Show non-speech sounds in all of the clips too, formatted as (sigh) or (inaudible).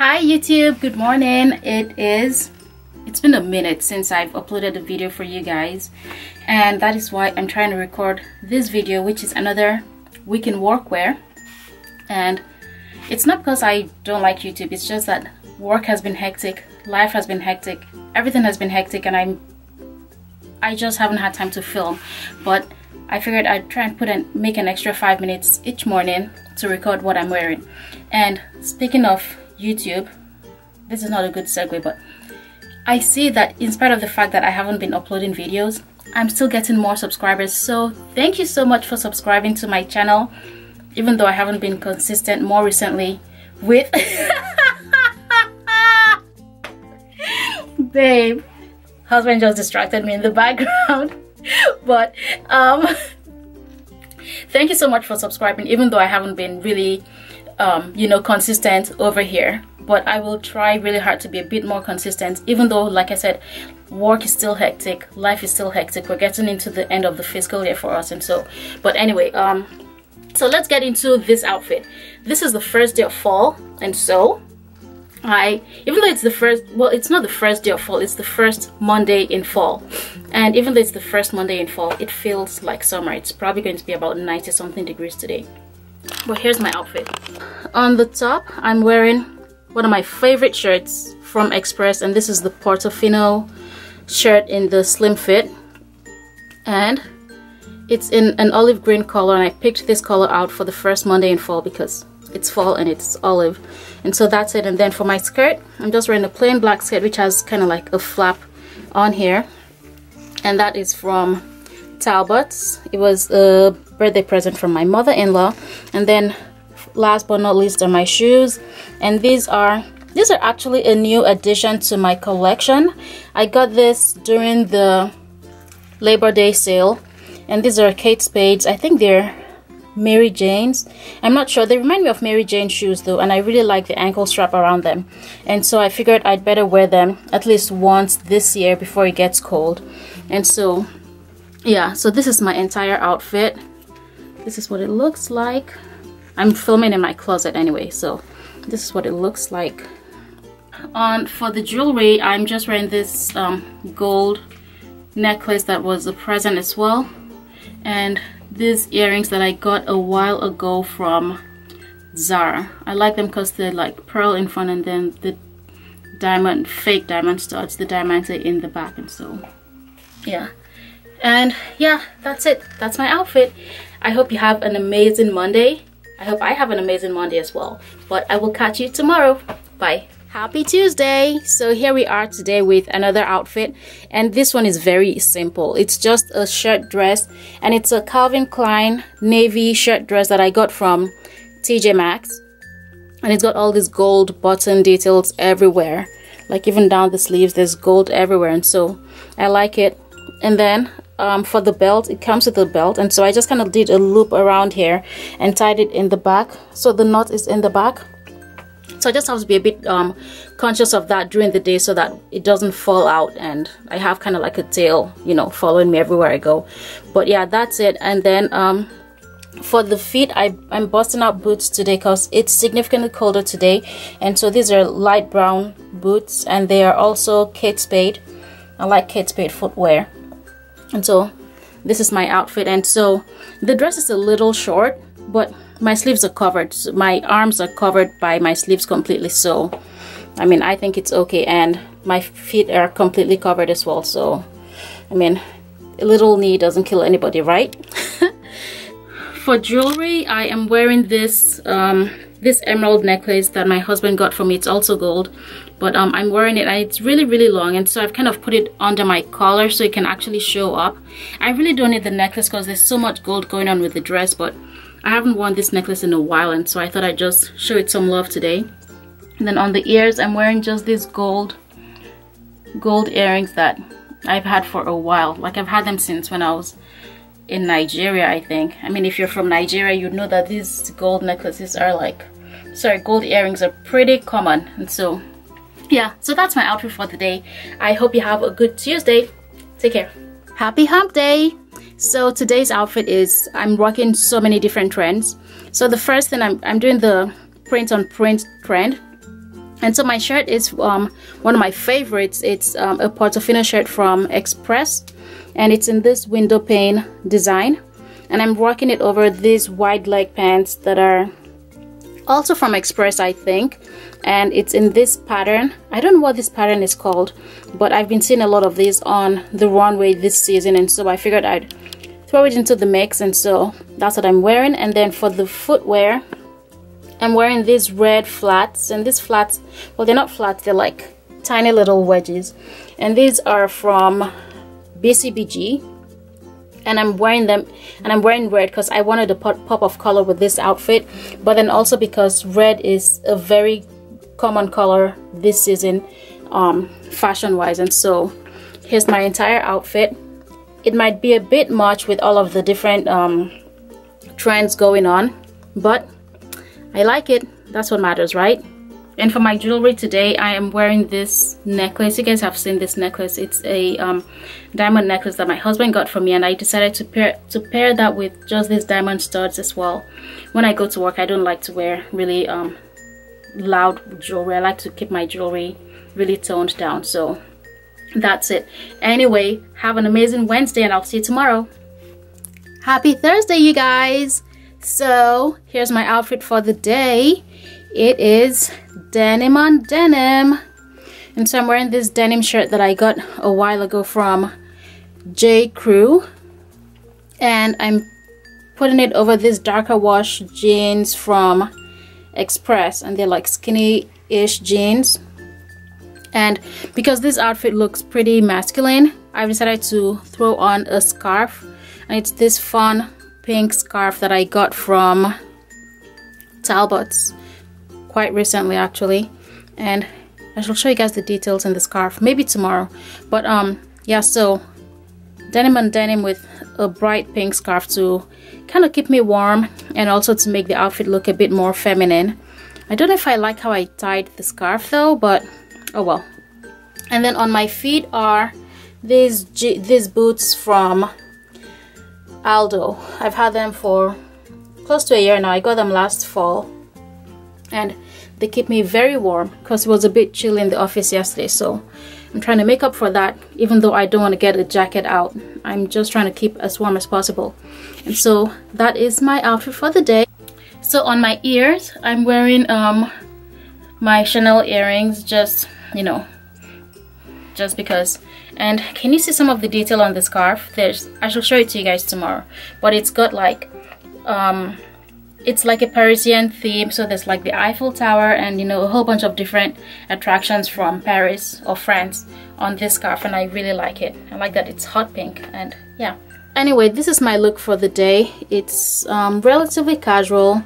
Hi YouTube, good morning. It is, it's been a minute since I've uploaded a video for you guys and that is why I'm trying to record this video which is another week in workwear. And it's not because I don't like YouTube, it's just that work has been hectic, life has been hectic, everything has been hectic and I'm I just haven't had time to film. But I figured I'd try and put and make an extra five minutes each morning to record what I'm wearing. And speaking of YouTube. This is not a good segue but I see that in spite of the fact that I haven't been uploading videos I'm still getting more subscribers. So thank you so much for subscribing to my channel even though I haven't been consistent more recently with (laughs) babe husband just distracted me in the background (laughs) but um (laughs) thank you so much for subscribing even though I haven't been really um, you know consistent over here. But I will try really hard to be a bit more consistent even though like I said work is still hectic life is still hectic. We're getting into the end of the fiscal year for us and so but anyway um so let's get into this outfit. This is the first day of fall and so I even though it's the first well it's not the first day of fall it's the first Monday in fall. And even though it's the first Monday in fall it feels like summer. It's probably going to be about 90 something degrees today but here's my outfit. On the top I'm wearing one of my favorite shirts from Express and this is the Portofino shirt in the slim fit. And it's in an olive green color and I picked this color out for the first Monday in fall because it's fall and it's olive. And so that's it. And then for my skirt I'm just wearing a plain black skirt which has kind of like a flap on here. And that is from Talbots it was a birthday present from my mother-in-law and then last but not least are my shoes and these are these are actually a new addition to my collection I got this during the Labor Day sale and these are Kate Spades I think they're Mary Jane's. I'm not sure. They remind me of Mary Jane shoes though, and I really like the ankle strap around them. And so I figured I'd better wear them at least once this year before it gets cold. And so, yeah, so this is my entire outfit. This is what it looks like. I'm filming in my closet anyway, so this is what it looks like. On for the jewelry, I'm just wearing this um, gold necklace that was a present as well. And these earrings that I got a while ago from Zara. I like them because they're like pearl in front and then the diamond, fake diamond studs, the diamonds are in the back and so yeah. And yeah, that's it. That's my outfit. I hope you have an amazing Monday. I hope I have an amazing Monday as well. But I will catch you tomorrow. Bye. Happy Tuesday! So here we are today with another outfit and this one is very simple. It's just a shirt dress and it's a Calvin Klein navy shirt dress that I got from TJ Maxx and it's got all these gold button details everywhere like even down the sleeves there's gold everywhere and so I like it and then um, for the belt. It comes with a belt. And so I just kind of did a loop around here and tied it in the back. So the knot is in the back. So I just have to be a bit um, conscious of that during the day so that it doesn't fall out and I have kind of like a tail you know following me everywhere I go. But yeah that's it. And then um, for the feet I, I'm busting out boots today because it's significantly colder today. And so these are light brown boots and they are also Kate Spade. I like Kate Spade footwear and so this is my outfit. And so the dress is a little short but my sleeves are covered. My arms are covered by my sleeves completely. So I mean I think it's okay. And my feet are completely covered as well. So I mean a little knee doesn't kill anybody right? (laughs) For jewelry I am wearing this um, this emerald necklace that my husband got for me. It's also gold but um, I'm wearing it and it's really really long and so I've kind of put it under my collar so it can actually show up I really don't need the necklace because there's so much gold going on with the dress but I haven't worn this necklace in a while and so I thought I'd just show it some love today. And then on the ears, I'm wearing just these gold, gold earrings that I've had for a while. Like I've had them since when I was in Nigeria, I think. I mean, if you're from Nigeria, you'd know that these gold necklaces are like, sorry, gold earrings are pretty common. And so, yeah, so that's my outfit for the day. I hope you have a good Tuesday. Take care. Happy hump day! So today's outfit is, I'm rocking so many different trends. So the first thing I'm, I'm doing the print on print trend. and so my shirt is um, one of my favorites it's um, a Portofino shirt from Express and it's in this window pane design and I'm rocking it over these wide leg pants that are also from Express I think. And it's in this pattern. I don't know what this pattern is called but I've been seeing a lot of these on the runway this season and so I figured I'd throw it into the mix and so that's what I'm wearing. And then for the footwear I'm wearing these red flats and these flats well they're not flats they're like tiny little wedges. And these are from BCBG and I'm wearing them and I'm wearing red because I wanted a pop of color with this outfit. But then also because red is a very common color this season um, fashion wise and so here's my entire outfit. It might be a bit much with all of the different um, trends going on but I like it. That's what matters right and for my jewelry today, I am wearing this necklace. You guys have seen this necklace. It's a um, diamond necklace that my husband got for me and I decided to pair, to pair that with just these diamond studs as well. When I go to work, I don't like to wear really um, loud jewelry. I like to keep my jewelry really toned down. So that's it. Anyway, have an amazing Wednesday and I'll see you tomorrow. Happy Thursday, you guys! So, here's my outfit for the day. It is denim on denim. And so I'm wearing this denim shirt that I got a while ago from J. Crew. And I'm putting it over this darker wash jeans from Express. And they're like skinny-ish jeans. And because this outfit looks pretty masculine I've decided to throw on a scarf. And it's this fun pink scarf that I got from Talbots quite recently actually. And I shall show you guys the details in the scarf maybe tomorrow. But um yeah so denim and denim with a bright pink scarf to kind of keep me warm and also to make the outfit look a bit more feminine. I don't know if I like how I tied the scarf though but oh well. And then on my feet are these these boots from Aldo. I've had them for close to a year now. I got them last fall and they keep me very warm because it was a bit chilly in the office yesterday so I'm trying to make up for that. Even though I don't want to get a jacket out I'm just trying to keep as warm as possible. And so that is my outfit for the day. So on my ears I'm wearing um my Chanel earrings just you know just because. And can you see some of the detail on the scarf? There's I shall show it to you guys tomorrow. But it's got like um it's like a Parisian theme so there's like the Eiffel Tower and you know a whole bunch of different attractions from Paris or France on this scarf and I really like it. I like that it's hot pink and yeah. Anyway this is my look for the day. It's um, relatively casual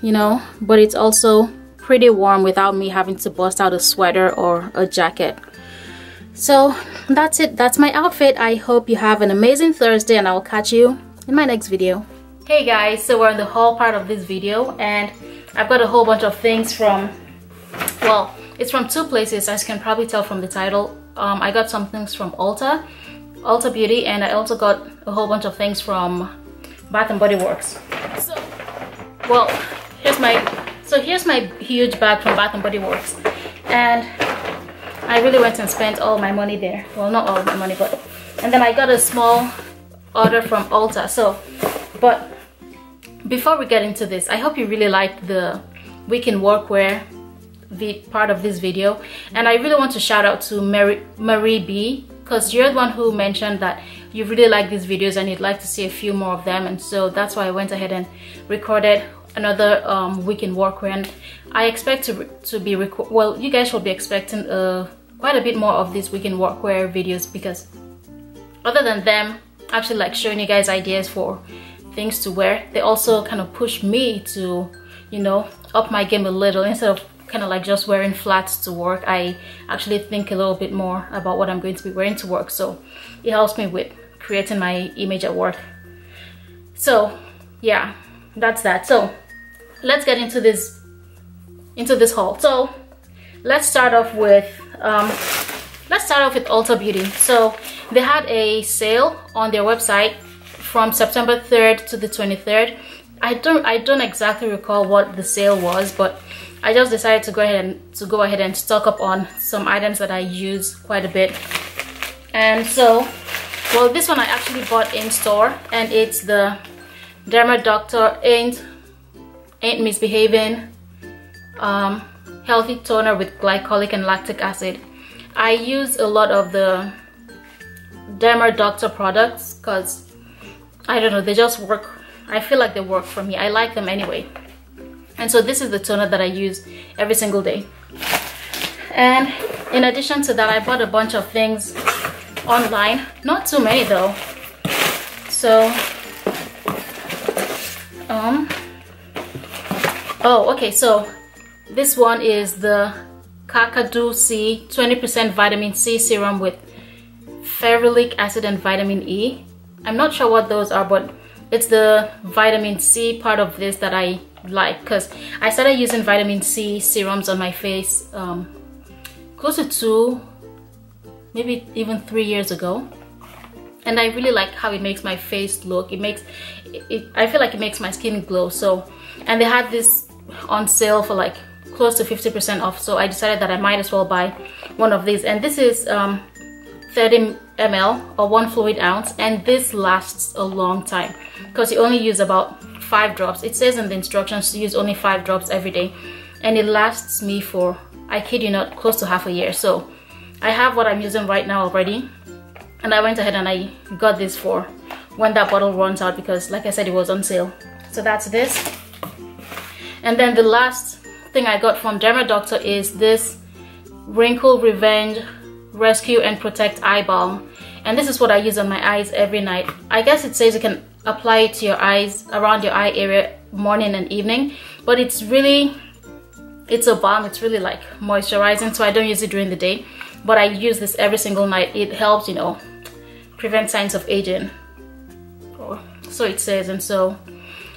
you know but it's also pretty warm without me having to bust out a sweater or a jacket. So that's it. That's my outfit. I hope you have an amazing Thursday and I'll catch you in my next video Hey guys, so we're in the haul part of this video and I've got a whole bunch of things from, well, it's from two places as you can probably tell from the title. Um, I got some things from Ulta, Ulta Beauty and I also got a whole bunch of things from Bath & Body Works. So, well, here's my, so here's my huge bag from Bath & Body Works and I really went and spent all my money there. Well, not all my money, but, and then I got a small order from Ulta. So, but before we get into this i hope you really like the week in workwear part of this video. And i really want to shout out to Mary, Marie B because you're the one who mentioned that you really like these videos and you'd like to see a few more of them. And so that's why I went ahead and recorded another um, week in workwear and I expect to, to be well you guys will be expecting uh, quite a bit more of these week in workwear videos because other than them I actually like showing you guys ideas for things to wear. They also kind of push me to you know up my game a little. Instead of kind of like just wearing flats to work I actually think a little bit more about what I'm going to be wearing to work. So it helps me with creating my image at work. So yeah that's that. So let's get into this into this haul. So let's start off with um, let's start off with Ulta Beauty. So they had a sale on their website from September 3rd to the 23rd. I don't I don't exactly recall what the sale was, but I just decided to go ahead and to go ahead and stock up on some items that I use quite a bit and so well this one I actually bought in store and it's the Derma Doctor Ain't Ain't Misbehaving um, Healthy Toner with Glycolic and Lactic Acid I use a lot of the Derma Doctor products because I don't know they just work I feel like they work for me. I like them anyway. And so this is the toner that I use every single day. And in addition to that I bought a bunch of things online. Not too many though. So um oh okay so this one is the Kakadu C 20% vitamin C serum with ferulic acid and vitamin E I'm not sure what those are but it's the vitamin C part of this that I like because I started using vitamin C serums on my face um, closer to maybe even three years ago. And I really like how it makes my face look. It makes it, it, I feel like it makes my skin glow. So and they had this on sale for like close to 50% off. So I decided that I might as well buy one of these. And this is um, 30 ml or one fluid ounce and this lasts a long time because you only use about five drops. It says in the instructions to use only five drops every day and it lasts me for I kid you not close to half a year. So I have what I'm using right now already and I went ahead and I got this for when that bottle runs out because like I said it was on sale. So that's this. And then the last thing I got from Derma Doctor is this wrinkle revenge rescue and protect eye balm and this is what I use on my eyes every night. I guess it says you can apply it to your eyes around your eye area morning and evening. But it's really it's a balm. It's really like moisturizing so I don't use it during the day. But I use this every single night. It helps you know prevent signs of aging. Oh, so it says and so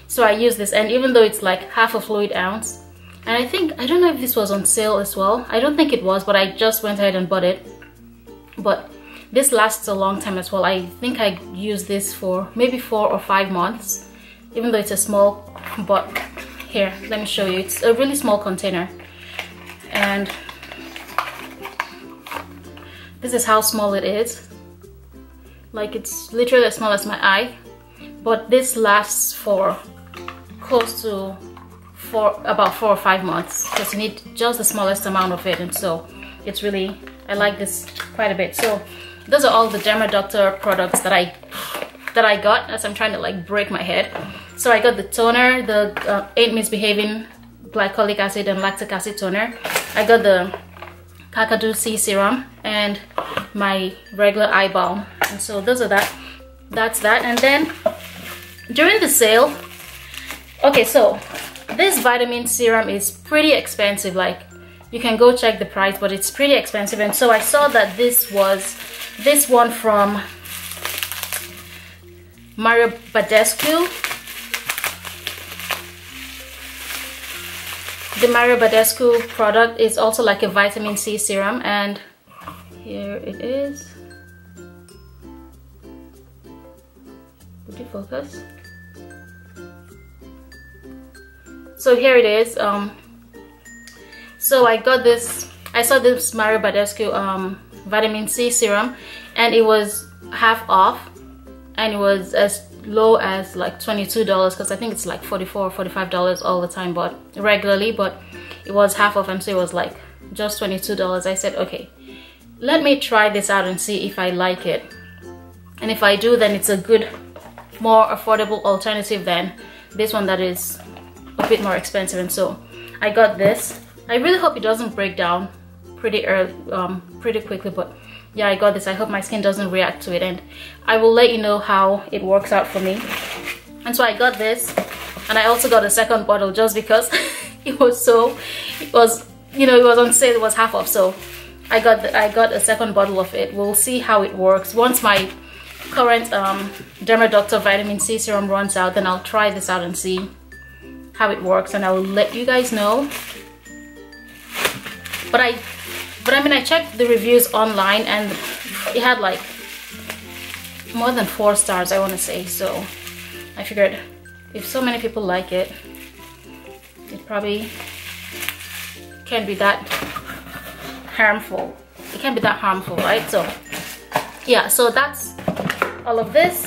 so I use this. And even though it's like half a fluid ounce and I think I don't know if this was on sale as well. I don't think it was but I just went ahead and bought it but this lasts a long time as well. I think I used this for maybe four or five months, even though it's a small, but here, let me show you. It's a really small container. And this is how small it is. Like it's literally as small as my eye. But this lasts for close to for about four or five months because you need just the smallest amount of it and so it's really I like this quite a bit so those are all the Derma Doctor products that I that I got as I'm trying to like break my head. So I got the toner, the uh, Ain't Misbehaving glycolic acid and lactic acid toner. I got the Kakadu C serum and my regular eye balm. And so those are that. That's that. And then during the sale, okay, so this vitamin serum is pretty expensive. Like you can go check the price, but it's pretty expensive. And so I saw that this was this one from Mario Badescu. The Mario Badescu product is also like a vitamin C serum and here it is. Would you focus? So here it is. Um, so I got this, I saw this Mario Badescu um, vitamin C serum and it was half off and it was as low as like $22 because I think it's like 44 or $45 all the time but regularly but it was half off and so it was like just $22 I said okay let me try this out and see if I like it. And if I do then it's a good more affordable alternative than this one that is a bit more expensive. And so I got this I really hope it doesn't break down pretty early um, pretty quickly but yeah I got this. I hope my skin doesn't react to it and I will let you know how it works out for me. And so I got this and I also got a second bottle just because (laughs) it was so it was you know it was on sale it was half off so I got the, I got a second bottle of it. We'll see how it works. Once my current um, Derma Doctor vitamin C serum runs out then I'll try this out and see how it works and I will let you guys know but I but I mean, I checked the reviews online and it had like more than four stars, I want to say. So I figured if so many people like it, it probably can't be that harmful it can't be that harmful right so yeah so that's all of this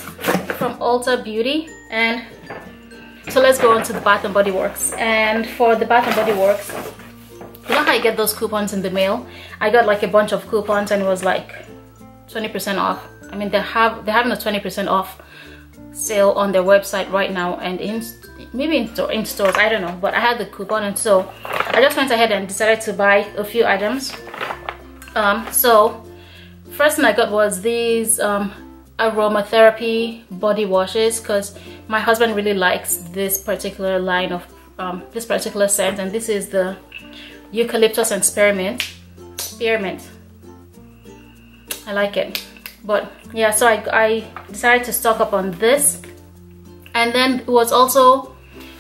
from Ulta Beauty and so let's go on to the Bath and Body Works and for the Bath and Body Works you know how I get those coupons in the mail? I got like a bunch of coupons and it was like 20% off. I mean they have they're having a 20% off sale on their website right now and in maybe in, in stores I don't know but I had the coupon and so I just went ahead and decided to buy a few items. Um, so first thing I got was these um, aromatherapy body washes because my husband really likes this particular line of um, this particular scent and this is the eucalyptus and spearmint spearmint I like it. But yeah so I, I decided to stock up on this. And then it was also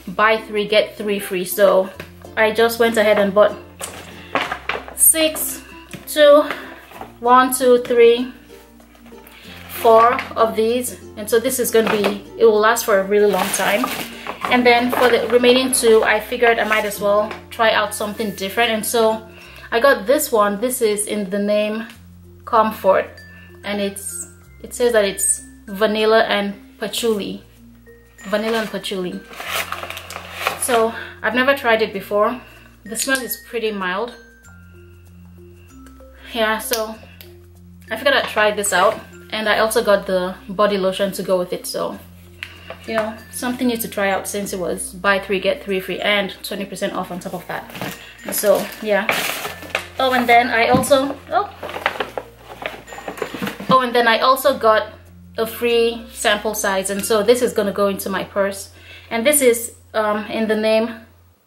buy three get three free. So I just went ahead and bought six two one two three four of these. And so this is going to be it will last for a really long time. And then for the remaining two I figured I might as well try out something different. And so I got this one. This is in the name comfort. And it's it says that it's vanilla and patchouli. Vanilla and patchouli. So I've never tried it before. The smell is pretty mild. Yeah so I figured I'd try this out and I also got the body lotion to go with it so you know something new to try out since it was buy three get three free and 20% off on top of that. So yeah. Oh and then I also oh. Oh and then I also got a free sample size and so this is gonna go into my purse. And this is um, in the name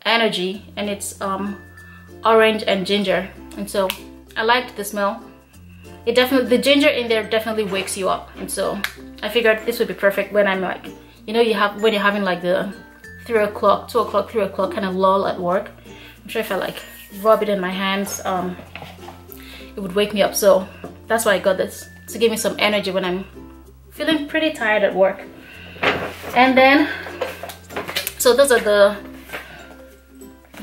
energy and it's um, orange and ginger. And so I liked the smell it definitely the ginger in there definitely wakes you up. And so I figured this would be perfect when I'm like you know you have when you're having like the three o'clock two o'clock three o'clock kind of lull at work. I'm sure if I like rub it in my hands um, it would wake me up. So that's why I got this. To give me some energy when I'm feeling pretty tired at work. And then so those are the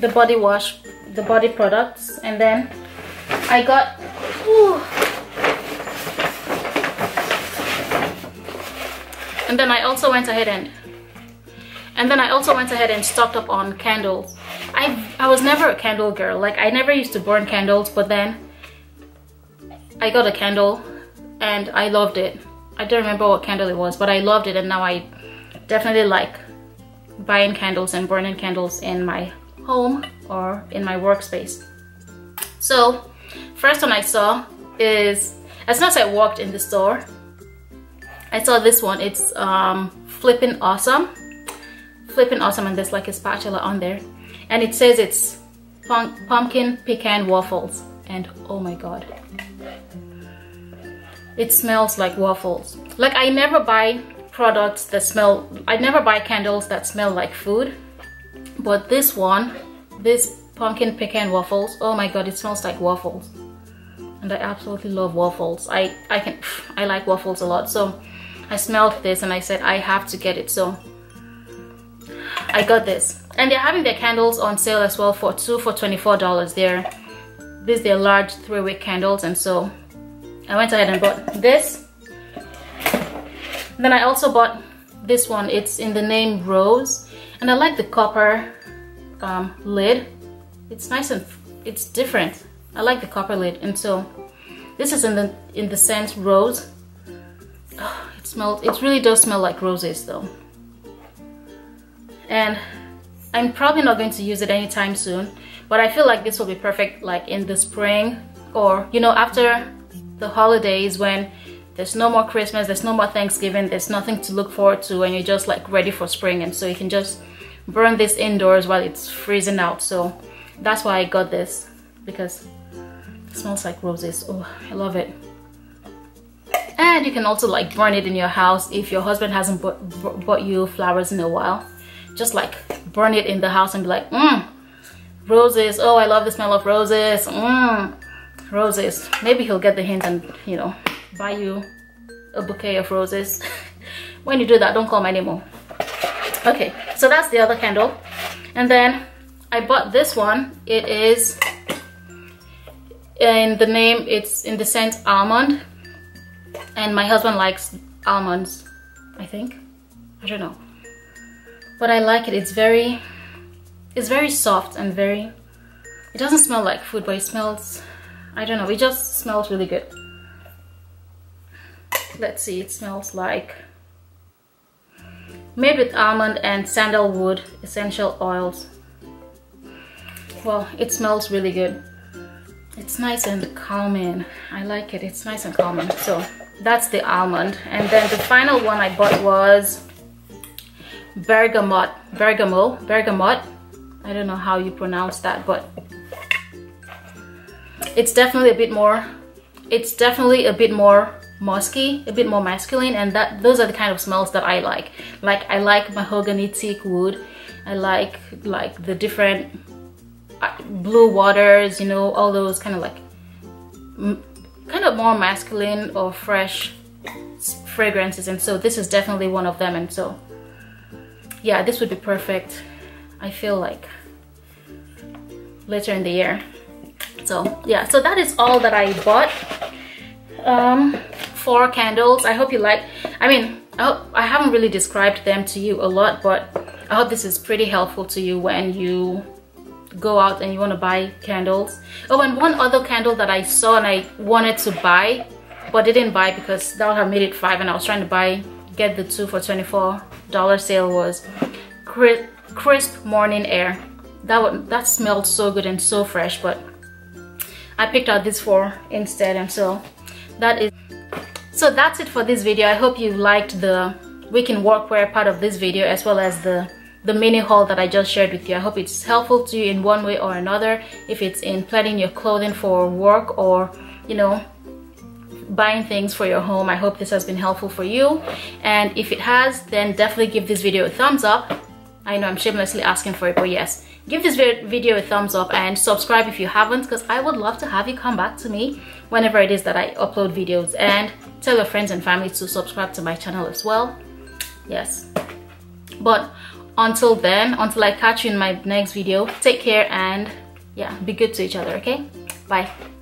the body wash the body products. And then I got ooh, and then I also went ahead and and then I also went ahead and stocked up on candles. I I was never a candle girl. Like I never used to burn candles but then I got a candle and I loved it. I don't remember what candle it was but I loved it and now I definitely like buying candles and burning candles in my home or in my workspace. So first one I saw is as soon as I walked in the store I saw this one. It's um, flipping awesome. Flipping awesome and there's like a spatula on there. And it says it's pumpkin pecan waffles. And oh my god. It smells like waffles. Like I never buy products that smell, I never buy candles that smell like food. But this one, this pumpkin pecan waffles, oh my god, it smells like waffles. And I absolutely love waffles. I, I can, (sighs) I like waffles a lot. So I smelled this and I said I have to get it. So I got this. And they're having their candles on sale as well for two for $24 they're these they're large three-wick candles. And so I went ahead and bought this. Then I also bought this one. It's in the name Rose. And I like the copper um, lid. It's nice and it's different. I like the copper lid. And so this is in the in the scent Rose (sighs) it smells, it really does smell like roses though. And I'm probably not going to use it anytime soon, but I feel like this will be perfect like in the spring or, you know, after the holidays when there's no more Christmas, there's no more Thanksgiving, there's nothing to look forward to and you're just like ready for spring and so you can just burn this indoors while it's freezing out. So that's why I got this because it smells like roses. Oh, I love it and you can also like burn it in your house if your husband hasn't bought, you flowers in a while. Just like burn it in the house and be like mmm roses. Oh I love the smell of roses. Mmm roses. Maybe he'll get the hint and you know buy you a bouquet of roses. (laughs) When you do that don't call my name okay so that's the other candle. And then I bought this one. It is in the name it's in the scent almond and my husband likes almonds I think. I don't know. But I like it it's very it's very soft and very it doesn't smell like food but it smells I don't know it just smells really good. Let's see it smells like made with almond and sandalwood essential oils. Well it smells really good. It's nice and calming I like it. It's nice and calming so that's the almond. And then the final one I bought was bergamot. Bergamot? Bergamot? I don't know how you pronounce that but it's definitely a bit more it's definitely a bit more musky a bit more masculine and that those are the kind of smells that I like. Like I like mahogany teak wood. I like like the different uh, blue waters you know all those kind of like kind of more masculine or fresh fragrances and so this is definitely one of them and so yeah this would be perfect I feel like later in the year. So yeah so that is all that I bought um four candles. I hope you like I mean I, hope, I haven't really described them to you a lot but I hope this is pretty helpful to you when you go out and you want to buy candles. Oh and one other candle that I saw and I wanted to buy but didn't buy because that would have made it five and I was trying to buy get the two for $24 sale was crisp morning air. That would that smelled so good and so fresh but I picked out this four instead and so that is so that's it for this video. I hope you liked the week in workwear part of this video as well as the the mini haul that i just shared with you. I hope it's helpful to you in one way or another. If it's in planning your clothing for work or you know buying things for your home i hope this has been helpful for you. And if it has then definitely give this video a thumbs up. I know i'm shamelessly asking for it but yes give this video a thumbs up and subscribe if you haven't because i would love to have you come back to me whenever it is that i upload videos. And tell your friends and family to subscribe to my channel as well. Yes. But until then until i catch you in my next video take care and yeah be good to each other okay? Bye